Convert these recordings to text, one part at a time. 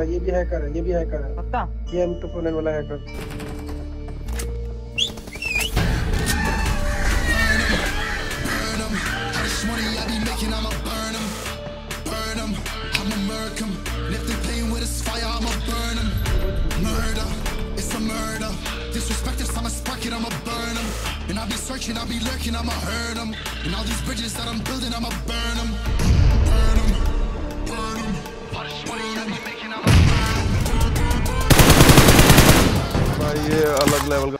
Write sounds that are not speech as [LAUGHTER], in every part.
Hacker है ये भी हैकर है ये भी हैकर है पक्का ये एम टू फोर वाला hacker searching, I'll be lurking, I'ma hurt them. And all these bridges that I'm building, I'ma burn them. Burn them. Burn them. All this money I be making, भाई ये अलग level का।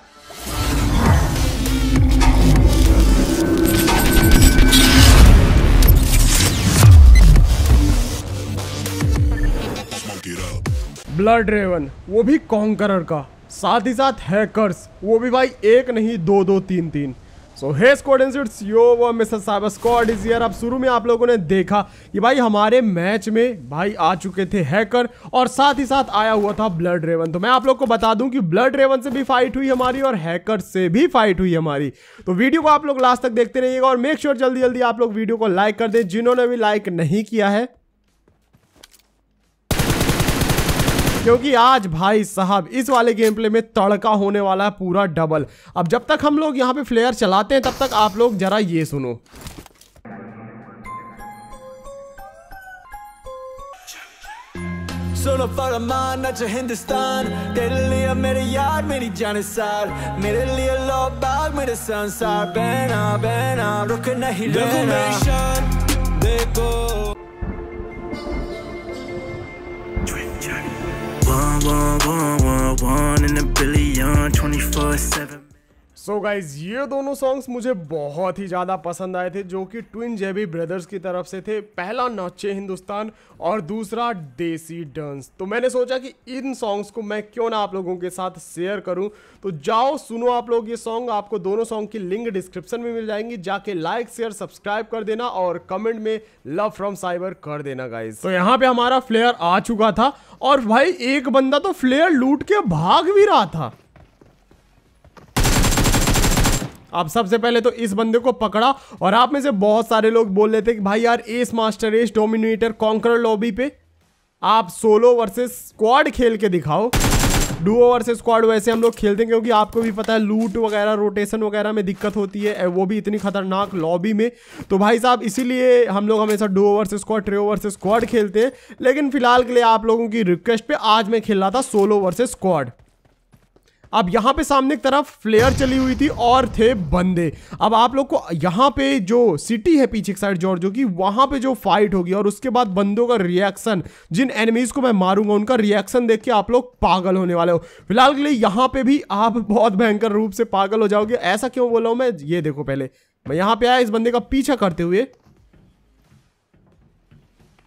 Blood Raven वो भी conqueror का, साथ ही साथ hackers वो भी भाई एक नहीं, दो दो, तीन तीन। सो हे स्क्वाड इट्स यो वो mister cyber squad is here अब शुरू में आप लोगों ने देखा कि भाई हमारे मैच में भाई आ चुके थे हैकर और साथ ही साथ आया हुआ था ब्लड रेवन तो मैं आप लोग को बता दूँ कि ब्लड रेवन से भी फाइट हुई हमारी और हैकर से भी फाइट हुई हमारी। तो वीडियो को आप लोग लास्ट तक देखते रहिएगा और मेक श्योर जल्दी जल्दी आप लोग वीडियो को लाइक कर दें। जिन्होंने भी लाइक नहीं किया है क्योंकि आज भाई साहब इस वाले गेम प्ले में तड़का होने वाला है पूरा डबल अब जब तक हम लोग यहाँ पे फ्लेयर चलाते हैं तब तक आप लोग जरा ये सुनो। सुनो फरमान नच हिंदुस्तान तेरे लिए मेरे यार मेरी जान सार मेरे लिए लो बाग मेरे संसार। बहना बहना रुक नहीं रहना। देखो। One, one, one, one, in a billion, 24 7. So so guys ये दोनों सॉन्ग्स मुझे बहुत ही ज़्यादा पसंद आए थे, जो कि ट्विन जेबी ब्रदर्स की तरफ़ से थे। पहला नौचे हिंदुस्तान और दूसरा देसी डांस तो मैंने सोचा कि इन सॉन्ग्स को मैं क्यों ना आप लोगों के साथ शेयर करूँ। तो जाओ, सुनो आप लोग ये सॉन्ग आपको दोनों सॉन्ग की लिंक डिस्क्रिप्शन में मिल जाएँगी, जाके लाइक शेयर सब्सक्राइब कर देना और कमेंट में लव फ्रॉम साइबर कर देना गाइज़ तो यहाँ पे हमारा फ्लेयर आ चुका था और भाई, एक बंदा तो फ्लेयर लूट के भाग भी रहा था। अब सबसे पहले तो इस बंदे को पकड़ा और आप में से बहुत सारे लोग बोल रहे थे कि भाई यार ace master ace dominator conquer lobby पे आप सोलो वर्सेस स्क्वाड खेल के दिखाओ। डुओ वर्सेस स्क्वाड वैसे हम लोग खेलते हैं क्योंकि आपको भी पता है लूट वगैरह रोटेशन वगैरह में दिक्कत होती है वो भी इतनी खतरनाक लॉबी में। तो भाई साहब, इसीलिए हम लोग हमेशा duo versus squad trio versus squad खेलते हैं। लेकिन फ़िलहाल के लिए आप लोगों की रिक्वेस्ट पे आज मैं खेल रहा था सोलो वर्सेस स्क्वाड अब यहाँ पे सामने की तरफ़ फ्लेयर चली हुई थी और थे बंदे। अब आप लोग को यहाँ पे जो सिटी है पीछे की साइड, जॉर्जो की, वहाँ पे जो फाइट होगी और उसके बाद बंदों का रिएक्शन जिन एनिमीज को मैं मारूँगा, उनका रिएक्शन देख के आप लोग पागल होने वाले हो। फ़िलहाल के लिए यहाँ पे भी आप बहुत भयंकर रूप से पागल हो जाओगे। ऐसा क्यों बोला हूँ मैं? ये देखो पहले। मैं यहाँ पे आया, इस बंदे का पीछा करते हुए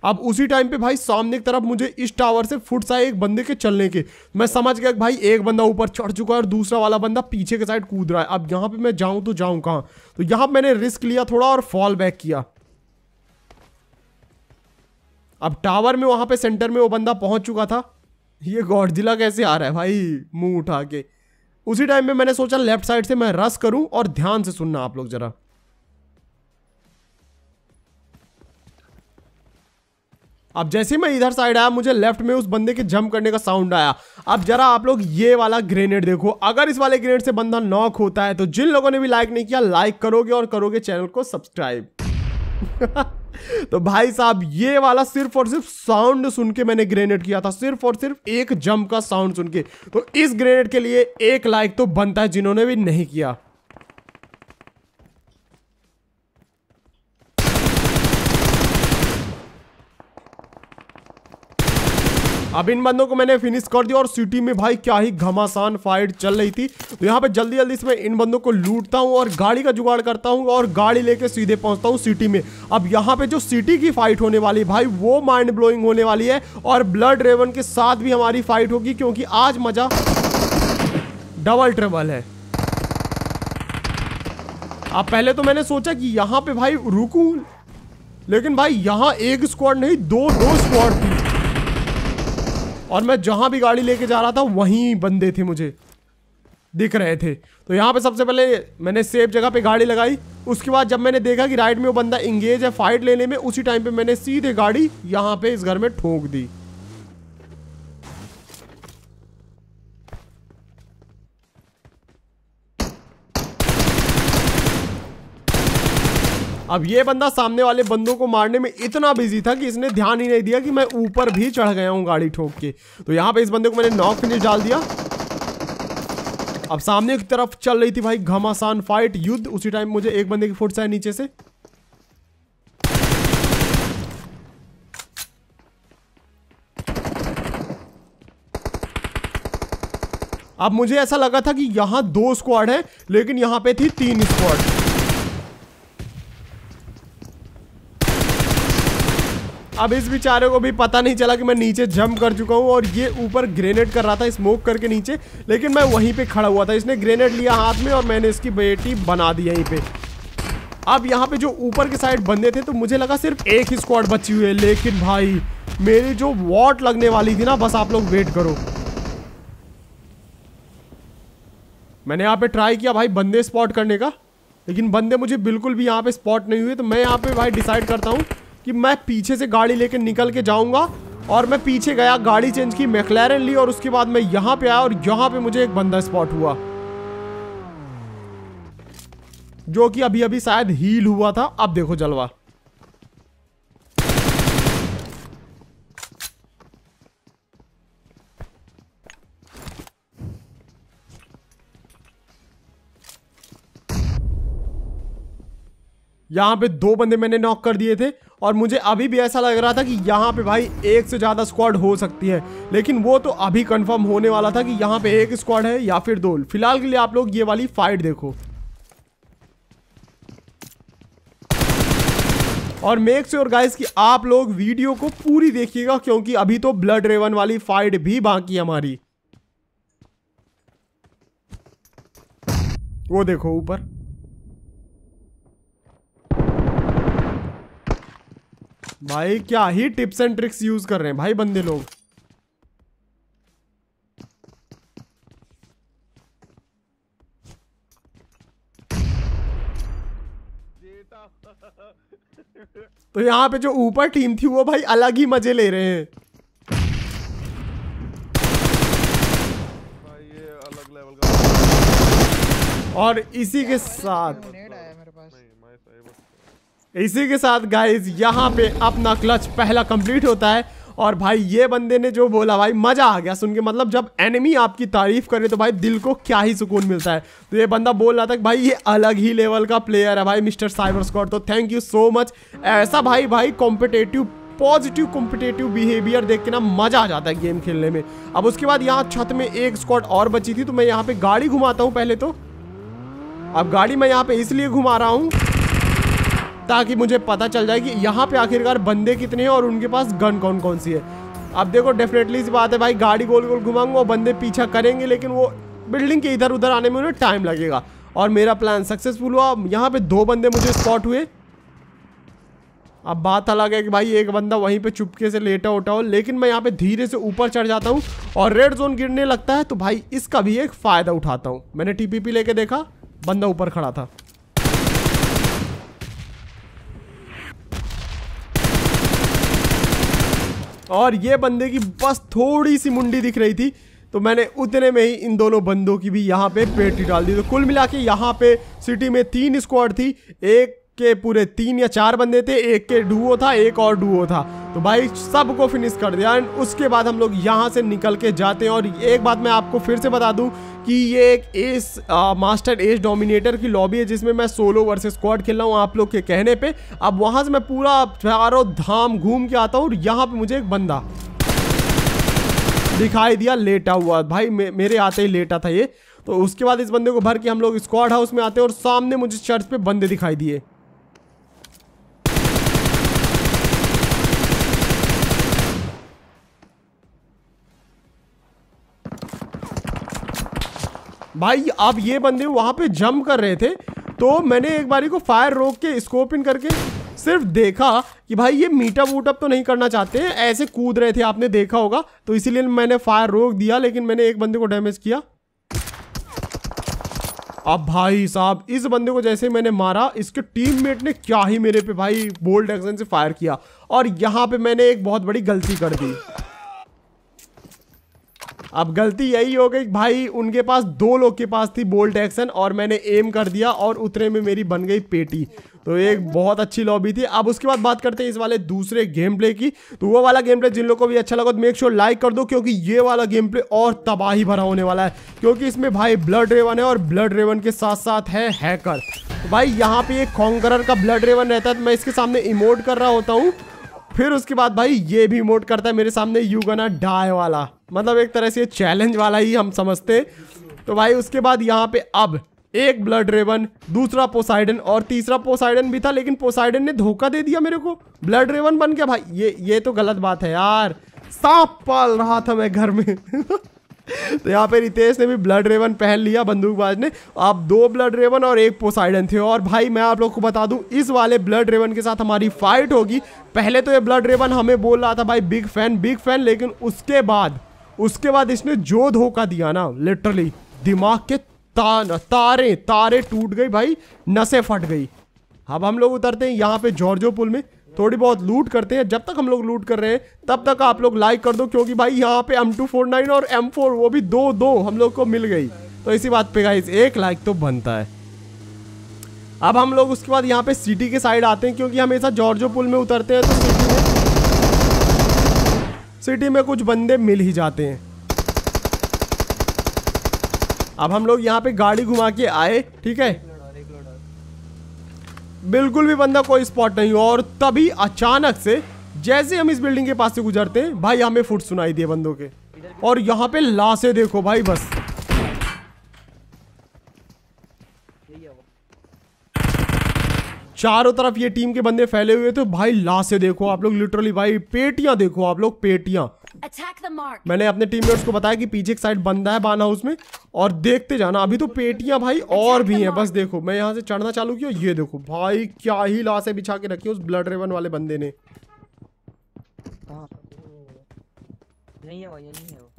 अब उसी टाइम पे भाई सामने की तरफ़ मुझे इस टावर से फुट सा एक बंदे के चलने के। मैं समझ गया भाई एक बंदा ऊपर चढ़ चुका है और दूसरा वाला बंदा पीछे के साइड कूद रहा है। अब यहाँ पे मैं जाऊँ तो जाऊँ कहाँ? तो यहाँ मैंने रिस्क लिया थोड़ा और फॉल बैक किया। अब टावर में वहाँ पे सेंटर में वो बंदा पहुँच चुका था। ये गॉडजिला कैसे आ रहा है भाई? मुँह उठा के। उसी टाइम में मैंने सोचा लेफ़्ट साइड से मैं रस करूँ और ध्यान से सुनना आप लोग जरा। अब जैसे मैं इधर साइड आया, मुझे लेफ़्ट में उस बंदे के जंप करने का साउंड आया। अब जरा आप लोग ये वाला ग्रेनेड देखो। अगर इस वाले ग्रेनेड से बंदा नॉक होता है तो जिन लोगों ने भी लाइक नहीं किया लाइक करोगे और करोगे चैनल को सब्सक्राइब [LAUGHS] तो भाई साहब, ये वाला सिर्फ़ और सिर्फ़ साउंड सुन के मैंने ग्रेनेड किया था। सिर्फ़ और सिर्फ़ एक जंप का साउंड सुन के। तो इस ग्रेनेड के लिए एक लाइक तो बनता है जिन्होंने भी नहीं किया। अब इन बंदों को मैंने फिनिश कर दिया और सिटी में भाई क्या ही घमासान फाइट चल रही थी। तो यहाँ पे जल्दी जल्दी से मैं इन बंदों को लूटता हूँ और गाड़ी का जुगाड़ करता हूँ और गाड़ी लेके सीधे पहुँचता हूँ सिटी में। अब यहाँ पे जो सिटी की फाइट होने वाली भाई, वो माइंड ब्लोइंग होने वाली है और ब्लड रेवन के साथ भी हमारी फाइट होगी क्योंकि आज मज़ा डबल ट्रेबल है। अब पहले तो मैंने सोचा कि यहाँ पे भाई रुकू, लेकिन भाई यहाँ एक स्क्वाड नहीं, दो दो स्क्वाड थी। और मैं जहाँ भी गाड़ी लेके जा रहा था, वहीं बंदे थे मुझे। दिख रहे थे। तो यहाँ पे सबसे पहले मैंने सेफ़ जगह पे गाड़ी लगाई। उसके बाद जब मैंने देखा कि राइट में वो बंदा इंगेज है फाइट लेने में, उसी टाइम पे मैंने सीधे गाड़ी यहाँ पे इस घर में ठोक दी। अब ये बंदा सामने वाले बंदों को मारने में इतना बिज़ी था कि इसने ध्यान ही नहीं दिया कि मैं ऊपर भी चढ़ गया हूँ गाड़ी ठोक के। तो यहाँ पे इस बंदे को मैंने नॉक फिनिश डाल दिया। अब सामने की तरफ़ चल रही थी भाई घमासान फाइट युद्ध। उसी टाइम मुझे एक बंदे की फुट है नीचे से। अब मुझे ऐसा लगा था कि यहाँ दो स्क्वाड है, लेकिन यहाँ पे थी तीन स्क्वाड अब इस बेचारे को भी पता नहीं चला कि मैं नीचे जंप कर चुका हूँ और ये ऊपर ग्रेनेड कर रहा था स्मोक करके नीचे, लेकिन मैं वहीं पे खड़ा हुआ था। इसने ग्रेनेड लिया हाथ में और मैंने इसकी बेटी बना दी यहीं पे। अब यहाँ पे जो ऊपर के साइड बंदे थे तो मुझे लगा सिर्फ़ एक ही स्क्वाड बची हुई है, लेकिन भाई, मेरी जो वॉट लगने वाली थी ना, बस आप लोग वेट करो। मैंने यहाँ पे ट्राई किया भाई बंदे स्पॉट करने का, लेकिन बंदे मुझे बिल्कुल भी यहाँ पे स्पॉट नहीं हुए तो मैं यहाँ पे भाई डिसाइड करता हूँ कि मैं पीछे से गाड़ी लेके निकल के जाऊँगा और मैं पीछे गया, गाड़ी चेंज की, मैकलैरन ली और उसके बाद मैं यहाँ पे आया और यहाँ पे मुझे एक बंदा स्पॉट हुआ। जो कि अभी अभी शायद हील हुआ था। अब देखो जलवा। यहाँ पे दो बंदे मैंने नॉक कर दिए थे और मुझे अभी भी ऐसा लग रहा था कि यहाँ पे भाई एक से ज़्यादा स्क्वाड हो सकती है। लेकिन वो तो अभी कंफर्म होने वाला था कि यहाँ पे एक स्क्वाड है या फिर दो। फ़िलहाल के लिए आप लोग ये वाली फाइट देखो। और मेक श्योर गाइस कि आप लोग वीडियो को पूरी देखिएगा, क्योंकि अभी तो ब्लड रेवन वाली फाइट भी बाकी हमारी। वो देखो ऊपर। भाई क्या ही टिप्स एंड ट्रिक्स यूज़ कर रहे हैं भाई बंदे लोग। तो यहाँ पे जो ऊपर टीम थी वो भाई अलग ही मज़े ले रहे हैं। भाई ये अलग लेवल का और इसी के साथ इसी के साथ गाइज़ यहाँ पे अपना क्लच पहला कंप्लीट होता है। और भाई, ये बंदे ने जो बोला, भाई, मज़ा आ गया। सुन के मतलब जब एनिमी आपकी तारीफ़ करे तो भाई, दिल को क्या ही सुकून मिलता है। तो ये बंदा बोल रहा था कि भाई, ये अलग ही लेवल का प्लेयर है भाई, मिस्टर साइबर स्कॉट तो थैंक यू सो मच ऐसा भाई भाई कॉम्पिटेटिव पॉजिटिव कॉम्पिटेटिव बिहेवियर देख के ना मज़ा आ जाता है गेम खेलने में। अब उसके बाद यहाँ छत में एक स्कॉट और बची थी तो मैं यहाँ पे गाड़ी घुमाता हूँ पहले तो। अब गाड़ी मैं यहाँ पे इसलिए घुमा रहा हूँ ताकि मुझे पता चल जाए कि यहाँ पे आखिरकार बंदे कितने हैं और उनके पास गन कौन कौन सी है। अब देखो डेफिनेटली सी बात है भाई, गाड़ी गोल गोल घुमाऊँगा और बंदे पीछा करेंगे, लेकिन वो बिल्डिंग के इधर उधर आने में उन्हें टाइम लगेगा। और मेरा प्लान सक्सेसफुल हुआ। यहाँ पे दो बंदे मुझे स्पॉट हुए। अब बात अलग है कि भाई, एक बंदा वहीं पे चुपके से लेटा उठा हो, लेकिन मैं यहाँ पे धीरे से ऊपर चढ़ जाता हूँ और रेड जोन गिरने लगता है तो भाई इसका भी एक फ़ायदा उठाता हूँ। मैंने टीपीपी लेके देखा, बंदा ऊपर खड़ा था। और ये बंदे की बस थोड़ी सी मुंडी दिख रही थी तो मैंने उतने में ही इन दोनों बंदों की भी यहाँ पे पेटी डाल दी। तो कुल मिला के यहाँ पे सिटी में तीन स्क्वाड थी, एक के पूरे तीन या चार बंदे थे, एक के डुओ था, एक और डुओ था। तो भाई सबको फिनिश कर दिया एंड उसके बाद हम लोग यहाँ से निकल के जाते हैं, और एक बात मैं आपको फिर से बता दूँ कि ये एक एस आ, मास्टर एस डोमिनेटर की लॉबी है जिसमें मैं सोलो वर्सेस स्क्वाड खेल रहा हूँ आप लोग के कहने पे। अब वहाँ से मैं पूरा चारों धाम घूम के आता हूँ और यहाँ पे मुझे एक बंदा दिखाई दिया लेटा हुआ। भाई मे, मेरे आते ही लेटा था ये। तो उसके बाद इस बंदे को भर के हम लोग स्क्वाड हाउस में आते हैं और सामने मुझे चर्च पे बंदे दिखाई दिए। भाई अब ये बंदे वहाँ पे जंप कर रहे थे तो मैंने एक बारी को फायर रोक के स्कोप इन करके सिर्फ़ देखा कि भाई, ये मीटअप वूटअप तो नहीं करना चाहते हैं ऐसे कूद रहे थे, आपने देखा होगा। तो इसीलिए मैंने फायर रोक दिया, लेकिन मैंने एक बंदे को डैमेज किया। अब भाई साहब, इस बंदे को जैसे मैंने मारा, इसके टीममेट ने क्या ही मेरे पे भाई बोल्ड एक्शन से फायर किया। और यहाँ पे मैंने एक बहुत बड़ी गलती कर दी। अब गलती यही हो गई, भाई, उनके पास दो लोग के पास थी बोल्ट एक्शन और मैंने एम कर दिया और उतरे में मेरी बन गई पेटी। तो एक बहुत अच्छी लॉबी थी। अब उसके बाद बात करते हैं इस वाले दूसरे गेम प्ले की। तो वो वाला गेम प्ले जिन लोगों को भी अच्छा लगा तो मेक श्योर लाइक कर दो, क्योंकि ये वाला गेम प्ले और तबाही भरा होने वाला है। क्योंकि इसमें भाई ब्लड रेवन है और ब्लड रेवन के साथ साथ है हैकर तो भाई, यहाँ पे एक कॉन्करर का ब्लड रेवन रहता है तो मैं इसके सामने इमोट कर रहा होता हूँ। फिर उसके बाद भाई, ये भी इमोट करता है मेरे सामने यू गना डाई वाला। मतलब एक तरह से चैलेंज वाला ही हम समझते। तो भाई, उसके बाद यहाँ पे अब एक ब्लड रेवन दूसरा पोसाइडन और तीसरा पोसाइडन भी था, लेकिन पोसाइडन ने धोखा दे दिया मेरे को। ब्लड रेवन बन गया। भाई, ये ये तो गलत बात है यार। सांप पाल रहा था मैं घर में। [LAUGHS] तो यहाँ पे रितेश ने भी ब्लड रेवन पहन लिया, बंदूकबाज ने। आप दो ब्लड रेवन और एक पोसाइडन थे। और भाई, मैं आप लोग को बता दूँ, इस वाले ब्लड रेवन के साथ हमारी फाइट होगी। पहले तो ये ब्लड रेवन हमें बोल रहा था, भाई बिग फ़ैन बिग फ़ैन लेकिन उसके बाद उसके बाद इसने जो धोखा दिया ना लिटरली दिमाग के ता, तारे तारे टूट गई भाई नसें फट गई। अब हम लोग उतरते हैं यहाँ पे जॉर्जो पुल में थोड़ी बहुत लूट करते हैं। जब तक हम लोग लूट कर रहे हैं तब तक आप लोग लाइक कर दो क्योंकि भाई यहाँ पे एम टू फोर नाइन और एम फोर वो भी दो दो हम लोग को मिल गई। तो इसी बात पे गाइस एक लाइक तो बनता है। अब हम लोग उसके बाद यहाँ पे सिटी के साइड आते हैं क्योंकि हमेशा जॉर्जो पुल में उतरते हैं तो सिटी में सिटी में कुछ बंदे मिल ही जाते हैं। अब हम लोग यहाँ पे गाड़ी घुमा के आए, ठीक है? बिल्कुल भी बंदा कोई स्पॉट नहीं, और तभी अचानक से जैसे हम इस बिल्डिंग के पास से गुजरते हैं, भाई हमें फुट सुनाई दिए बंदों के। और यहाँ पे लाशें देखो भाई, बस। चारों तरफ़ ये टीम के बंदे फैले हुए थे। भाई लाशें देखो आप लोग लिटरली भाई पेटियाँ देखो आप लोग पेटियाँ. मैंने अपने टीममेट्स को बताया कि पीछे एक साइड बंदा है बान हाउस में और देखते जाना। अभी तो पेटियाँ भाई और भी हैं। बस देखो मैं यहाँ से चढ़ना चालू किया ये देखो। भाई क्या ही लाशें बिछा के रखी उस ब्लड रेवन वाले बंदे ने। नहीं है ये नहीं है वो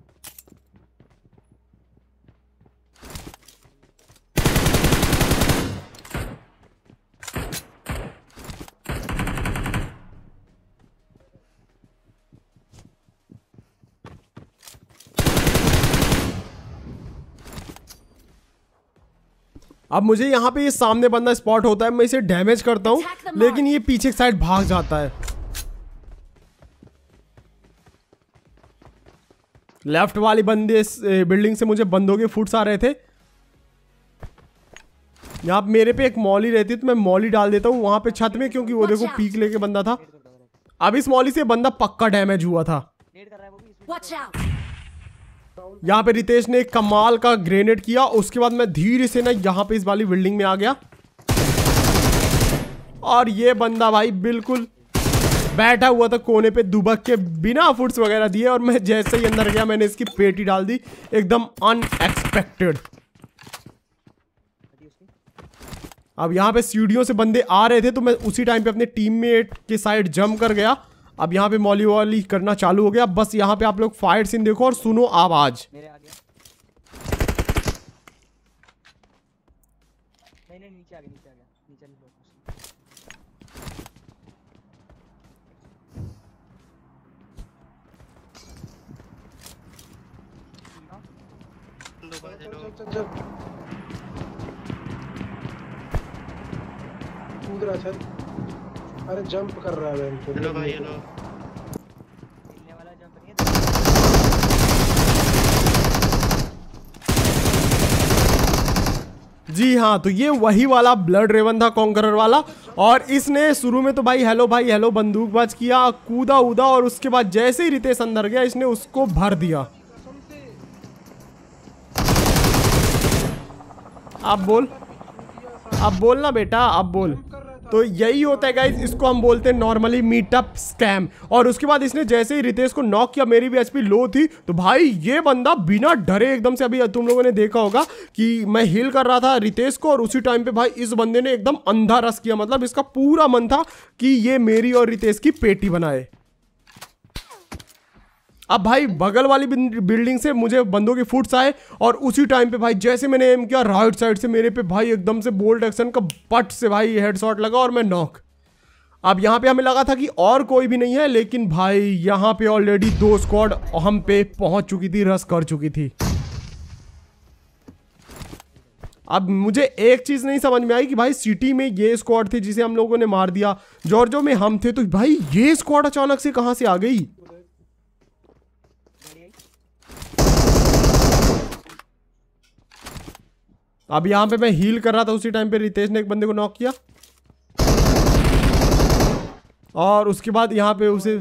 अब मुझे यहाँ पे ये सामने बंदा स्पॉट होता है मैं इसे डैमेज करता हूँ. लेकिन ये पीछे की साइड भाग जाता है। लेफ़्ट वाली बंदे इस, बिल्डिंग से मुझे बंदों के फुट्स आ रहे थे। यहाँ मेरे पे एक मॉली रहती है तो मैं मॉली डाल देता हूँ वहाँ पे छत में क्योंकि वो देखो. पीक लेके बंदा था। अब इस मॉली से बंदा पक्का डैमेज हुआ था। यहाँ पे रितेश ने कमाल का ग्रेनेड किया, उसके बाद मैं धीरे से ना यहाँ पे इस वाली बिल्डिंग में आ गया। और ये बंदा भाई बिल्कुल बैठा हुआ था कोने पे, दुबक के बिना फुट्स वगैरह दिए, और मैं जैसे ही अंदर गया, मैंने इसकी पेटी डाल दी, एकदम अनएक्सपेक्टेड अब यहाँ पे सीढ़ियों से बंदे आ रहे थे तो मैं उसी टाइम पे अपने टीममेट के साइड जम कर गया। अब यहाँ पे मॉली वॉली करना चालू हो गया। बस यहाँ पे आप लोग फायर सीन देखो और सुनो आवाज़ कूद रहा चल। अरे जंप कर रहा है हेलो भाई हेलो हिलने वाला जंप नहीं है जी हाँ तो ये वही वाला ब्लड रेवन था कॉन्करर वाला। और इसने शुरू में तो भाई हेलो भाई हेलो बंदूकबाज किया कूदा उदा और उसके बाद जैसे ही रितेश अंदर गया इसने उसको भर दिया। आप बोल अब बोलना बेटा अब बोल। तो यही होता है गाइज़ इसको हम बोलते हैं नॉर्मली मीटअप स्कैम और उसके बाद इसने जैसे ही रितेश को नॉक किया, मेरी भी एचपी लो थी तो भाई ये बंदा बिना डरे एकदम से अभी तुम लोगों ने देखा होगा कि मैं हिल कर रहा था रितेश को और उसी टाइम पे भाई इस बंदे ने एकदम अंधा रस किया। मतलब इसका पूरा मन था कि ये मेरी और रितेश की पेटी बनाए। अब भाई, बगल वाली बिल्डिंग से मुझे बंदों के फुट्स आए और उसी टाइम पे भाई, जैसे मैंने एम किया, राइट साइड से मेरे पे भाई एकदम से बोल्ट एक्शन का पट से भाई हेडशॉट लगा और मैं नॉक अब यहाँ पे हमें लगा था कि और कोई भी नहीं है, लेकिन भाई, यहाँ पे ऑलरेडी दो स्क्वाड हम पे पहुँच चुकी थी रस कर चुकी थी। अब मुझे एक चीज़ नहीं समझ में आई कि भाई सिटी में ये स्क्वाड थी जिसे हम लोगों ने मार दिया। जॉर्जो में हम थे तो भाई, ये स्क्वाड अचानक से कहाँ से आ गई? अब यहाँ पे मैं हील कर रहा था उसी टाइम पे रितेश ने एक बंदे को नॉक किया। और उसके बाद यहाँ पे उसे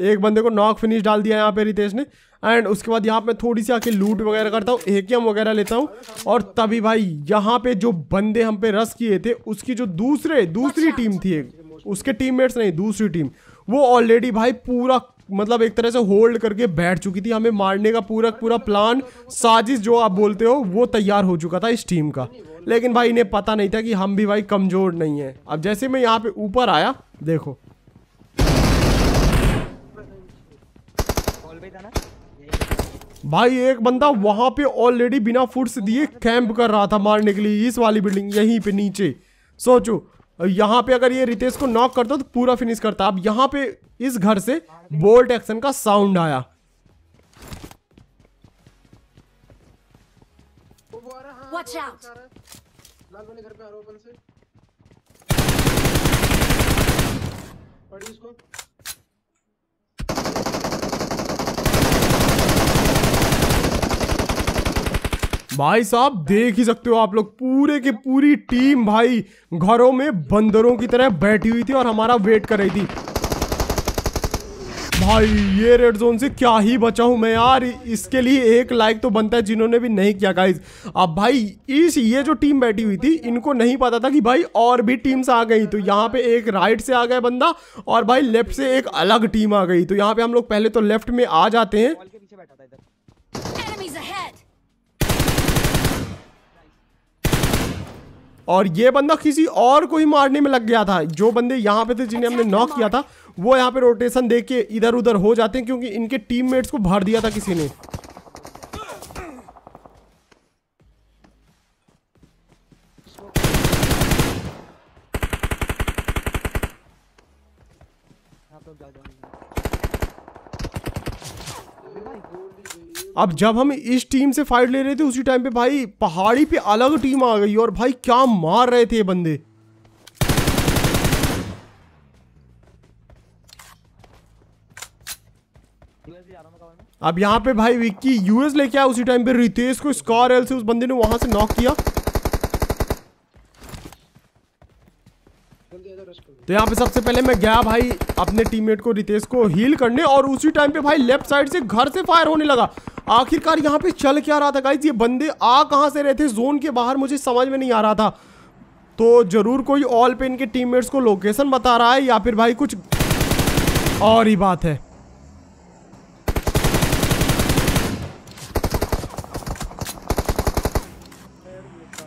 एक बंदे को नॉक फिनिश डाल दिया यहाँ पे रितेश ने। एंड उसके बाद यहाँ पे थोड़ी सी आके लूट वगैरह करता हूँ एकेएम वगैरह लेता हूँ। और तभी भाई यहाँ पे जो बंदे हम पे रस किए थे उसकी जो दूसरे दूसरी टीम थी एक। उसके टीममेट्स नहीं दूसरी टीम वो ऑलरेडी भाई पूरा मतलब एक तरह से होल्ड करके बैठ चुकी थी। हमें मारने का पूरा पूरा प्लान साजिश जो आप बोलते हो, वो तैयार हो चुका था इस टीम का। लेकिन भाई, इन्हें पता नहीं था कि हम भी भाई कमज़ोर नहीं है। अब जैसे मैं यहाँ पे ऊपर आया, देखो। भाई, एक बंदा वहाँ पे ऑलरेडी बिना फूड्स दिए कैंप कर रहा था मारने के लिए। इस वाली बिल्डिंग यहीं पे नीचे। सोचो यहाँ पे अगर ये रितेश को नॉक करता तो पूरा फिनिश करता। अब यहाँ पे इस घर से बोल्ट एक्शन का साउंड आया। Watch out. घर पे आ रहा ओपन से पड़ी इसको भाई साहब देख ही सकते हो आप लोग पूरे की पूरी टीम भाई घरों में बंदरों की तरह बैठी हुई थी और हमारा वेट कर रही थी। भाई ये रेड जोन से क्या ही बचा हूँ मैं यार इसके लिए एक लाइक तो बनता है जिन्होंने भी नहीं किया गाइज़ अब भाई इस ये जो टीम बैठी हुई थी इनको नहीं पता था कि भाई और भी टीम्स आ गई तो यहाँ पे एक राइट से आ गया बंदा और भाई लेफ़्ट से एक अलग टीम आ गई तो यहाँ पे हम लोग पहले तो लेफ़्ट में आ जाते हैं। और ये बंदा किसी और को ही मारने में लग गया था। जो बंदे यहाँ पे थे जिन्हें हमने नॉक किया था वो यहाँ पे रोटेशन देख के इधर उधर हो जाते हैं क्योंकि इनके टीममेट्स को भर दिया था किसी ने आप लोग जाओ जाओ अब जब हम इस टीम से फाइट ले रहे थे, उसी टाइम पे भाई पहाड़ी पे अलग टीम आ गई और भाई क्या मार रहे थे ये बंदे। अब यहाँ पे भाई विक्की यूएस लेके आया, उसी टाइम पे रितेश को स्कार एल से उस बंदे ने वहाँ से नॉक किया। तो यहाँ पे सबसे पहले मैं गया भाई अपने टीममेट को, रितेश को हील करने और उसी टाइम पे भाई लेफ़्ट साइड से घर से फायर होने लगा। आखिरकार यहाँ पे चल क्या रहा था? गाइज़ ये बंदे आ कहाँ से रहे थे? जोन के बाहर मुझे समझ में नहीं आ रहा था। तो ज़रूर कोई ऑल पे इनके टीममेट्स को लोकेशन बता रहा है या फिर भाई कुछ और ही बात है।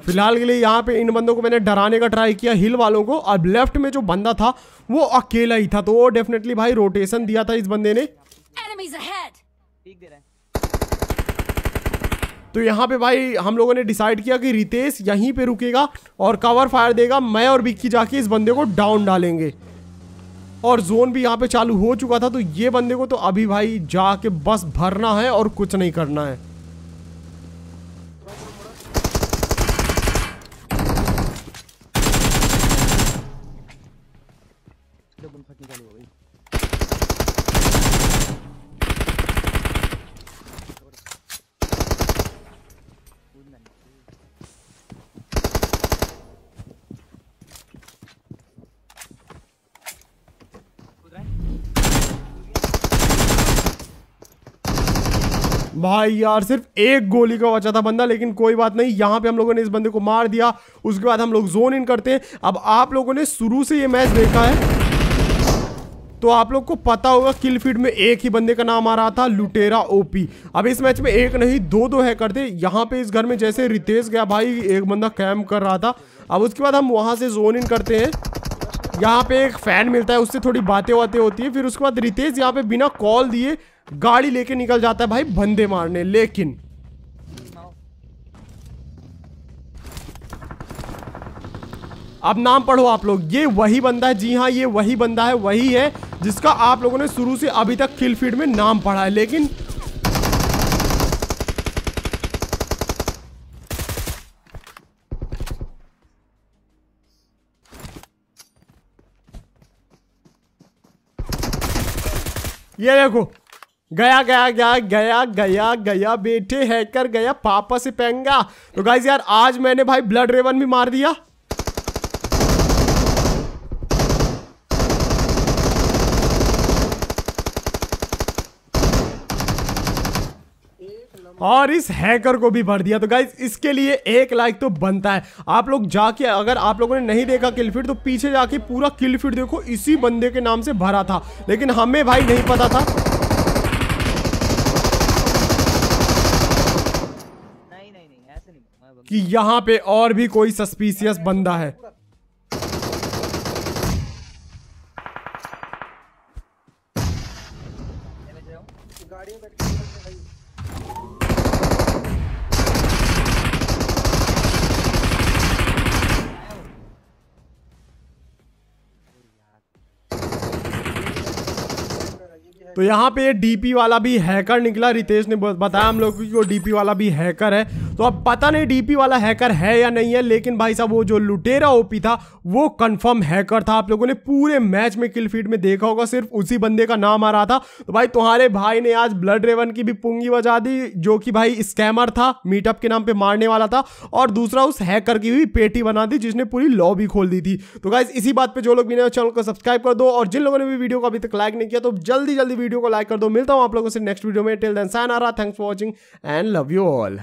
फ़िलहाल के लिए यहाँ पे इन बंदों को मैंने डराने का ट्राई किया हिल वालों को। अब लेफ़्ट में जो बंदा था वो अकेला ही था। तो वो डेफिनेटली भाई रोटेशन दिया था इस बंदे ने Enemies ahead! पीक दे रहा है तो यहाँ पे भाई हम लोगों ने डिसाइड किया कि रितेश यहीं पे रुकेगा और कवर फायर देगा। मैं और बिक्की जाके इस बंदे को डाउन डालेंगे। और जोन भी यहाँ पे चालू हो चुका था तो ये बंदे को तो अभी भाई जाके बस भरना है और कुछ नहीं करना है जो बुन फटनी चालू हो गई भाई यार, सिर्फ़ एक गोली का बचा था बंदा, लेकिन कोई बात नहीं, यहाँ पे हम लोगों ने इस बंदे को मार दिया, उसके बाद हम लोग जोन इन करते हैं। अब आप लोगों ने शुरू से ये मैच देखा है तो आप लोग को पता होगा किल फ़ीड में एक ही बंदे का नाम आ रहा था, लुटेरा ओपी अब इस मैच में एक नहीं, दो दो है करते यहाँ पे इस घर में जैसे रितेश गया भाई, एक बंदा कैम कर रहा था। अब उसके बाद हम वहाँ से जोन इन करते हैं। यहाँ पे एक फ़ैन मिलता है, उससे थोड़ी बातें वातें होती है। फिर उसके बाद रितेश यहाँ पे बिना कॉल दिए गाड़ी लेके निकल जाता है भाई बंदे मारने, लेकिन। अब नाम पढ़ो आप लोग, ये वही बंदा है, जी हाँ ये वही बंदा है, वही है, जिसका आप लोगों ने शुरू से अभी तक किल फ़ीड में नाम पढ़ा है, लेकिन ये देखो गया गया गया गया गया गया, बेटे हैकर गया, पापा से पेंगा। तो गाइज़ यार, आज मैंने भाई ब्लड रेवन भी मार दिया। और इस हैकर को भी भर दिया। तो गाइज़ इसके लिए एक लाइक तो बनता है। आप लोग जाके, अगर आप लोगों ने नहीं देखा किलफिट तो पीछे जाके पूरा किलफिट देखो। इसी बंदे के नाम से भरा था। लेकिन हमें भाई नहीं पता था नहीं नहीं नहीं ऐसे नहीं मैं बंद- कि यहाँ पे और भी कोई सस्पिशियस बंदा है। तो यहाँ पे ये डीपी वाला भी हैकर निकला, रितेश ने बताया हम लोग को डीपी वाला भी हैकर है। तो अब पता नहीं डीपी वाला हैकर है या नहीं है, लेकिन भाई साहब वो जो लुटेरा ओपी था, वो कंफर्म हैकर था। आप लोगों ने पूरे मैच में किल फ़ीड में देखा होगा, सिर्फ़ उसी बंदे का नाम आ रहा था। तो भाई तुम्हारे भाई ने आज ब्लड रेवन की भी पुंगी बजा दी, जो कि भाई स्कैमर था मीटअप के नाम पर मारने वाला था, और दूसरा उस हैकर की भी पेटी बना दी, जिसने पूरी लॉबी खोल दी थी। तो गाइज़ इसी बात पर जो लोग भी चैनल को सब्सक्राइब कर दो, और जिन लोगों ने भी वीडियो को अभी तक लाइक नहीं किया तो जल्दी जल्दी वीडियो को लाइक कर दो। मिलता हूँ आप लोगों से नेक्स्ट वीडियो में। टिल देन साइन आ रहा thanks for watching and love you all